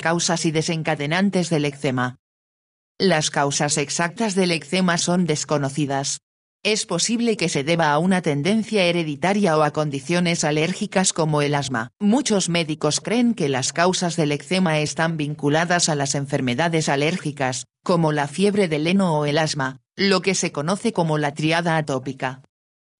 Causas y desencadenantes del eczema. Las causas exactas del eczema son desconocidas. Es posible que se deba a una tendencia hereditaria o a condiciones alérgicas como el asma. Muchos médicos creen que las causas del eczema están vinculadas a las enfermedades alérgicas, como la fiebre del heno o el asma, lo que se conoce como la triada atópica.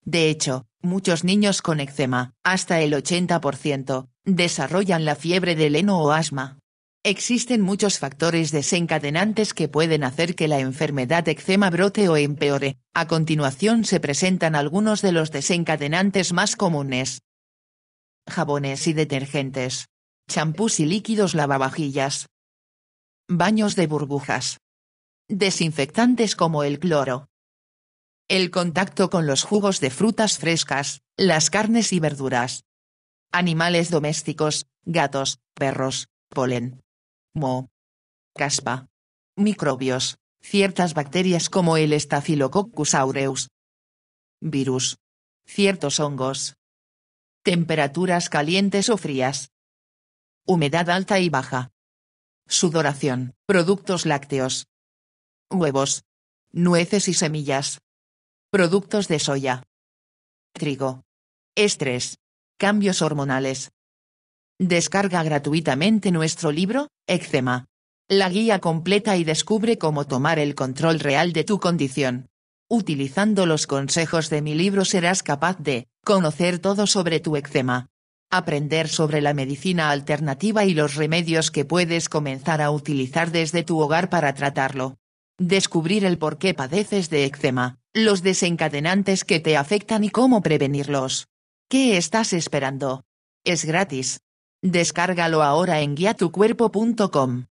De hecho, muchos niños con eczema, hasta el 80%, desarrollan la fiebre del heno o asma. Existen muchos factores desencadenantes que pueden hacer que la enfermedad eczema brote o empeore. A continuación se presentan algunos de los desencadenantes más comunes. Jabones y detergentes. Champús y líquidos lavavajillas. Baños de burbujas. Desinfectantes como el cloro. El contacto con los jugos de frutas frescas, las carnes y verduras. Animales domésticos, gatos, perros, polen, mo, caspa, microbios, ciertas bacterias como el Staphylococcus aureus, virus, ciertos hongos, temperaturas calientes o frías, humedad alta y baja, sudoración, productos lácteos, huevos, nueces y semillas, productos de soya, trigo, estrés, cambios hormonales, Descarga gratuitamente nuestro libro, Eczema. La guía completa y descubre cómo tomar el control real de tu condición. Utilizando los consejos de mi libro serás capaz de conocer todo sobre tu eczema. Aprender sobre la medicina alternativa y los remedios que puedes comenzar a utilizar desde tu hogar para tratarlo. Descubrir el por qué padeces de eczema, los desencadenantes que te afectan y cómo prevenirlos. ¿Qué estás esperando? Es gratis. Descárgalo ahora en guiatucuerpo.com.